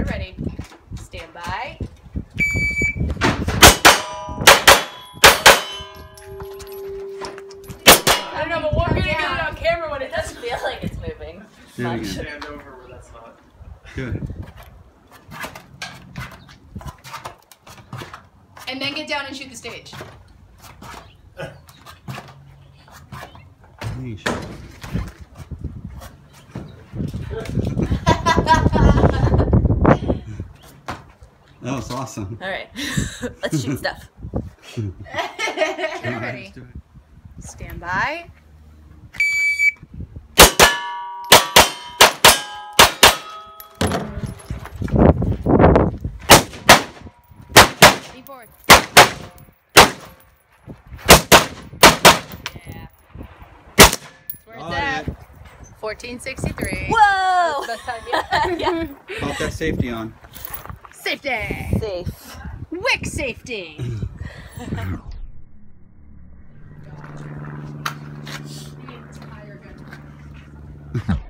you're ready. Stand by. I don't know, but we're gonna get it on camera when it It doesn't feel like it's moving. Do it Much. Stand over where that's not. Good. And then get down and shoot the stage. Yeesh. That was awesome. All right, let's shoot stuff. You're Alright, ready. let's do it. Stand by. Lean forward. Yeah. That's where it's Got at. it. 1463. Whoa! Best time yet. yeah. Pop that safety on. Safety. Safe. Wick safety.